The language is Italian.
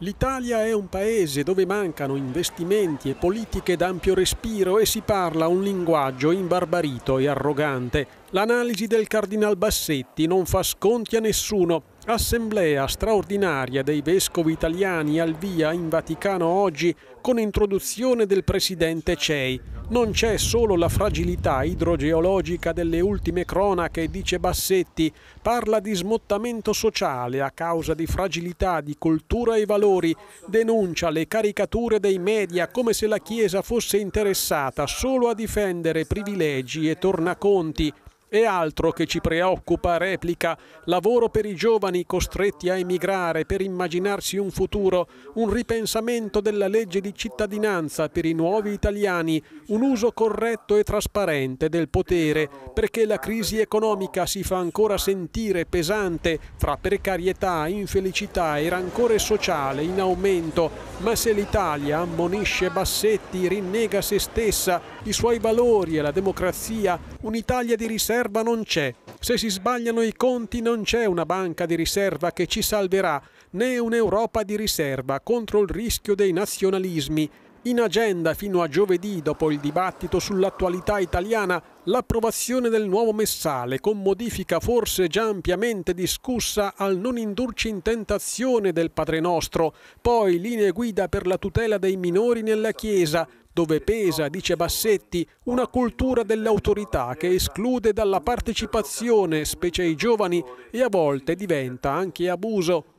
L'Italia è un paese dove mancano investimenti e politiche d'ampio respiro e si parla un linguaggio imbarbarito e arrogante. L'analisi del Cardinal Bassetti non fa sconti a nessuno. Assemblea straordinaria dei vescovi italiani al via in Vaticano oggi con introduzione del presidente CEI. Non c'è solo la fragilità idrogeologica delle ultime cronache, dice Bassetti, parla di smottamento sociale a causa di fragilità di cultura e valori, denuncia le caricature dei media come se la Chiesa fosse interessata solo a difendere privilegi e tornaconti, e altro che ci preoccupa, replica, lavoro per i giovani costretti a emigrare per immaginarsi un futuro, un ripensamento della legge di cittadinanza per i nuovi italiani, un uso corretto e trasparente del potere, perché la crisi economica si fa ancora sentire pesante fra precarietà, infelicità e rancore sociale in aumento, ma se l'Italia ammonisce Bassetti, rinnega se stessa, i suoi valori e la democrazia, un'Italia di riserva riserva non c'è. Se si sbagliano i conti non c'è una banca di riserva che ci salverà, né un'Europa di riserva contro il rischio dei nazionalismi. In agenda fino a giovedì, dopo il dibattito sull'attualità italiana, l'approvazione del nuovo messale, con modifica forse già ampiamente discussa al non indurci in tentazione del Padre Nostro, poi linee guida per la tutela dei minori nella Chiesa, dove pesa, dice Bassetti, una cultura dell'autorità che esclude dalla partecipazione, specie i giovani, e a volte diventa anche abuso.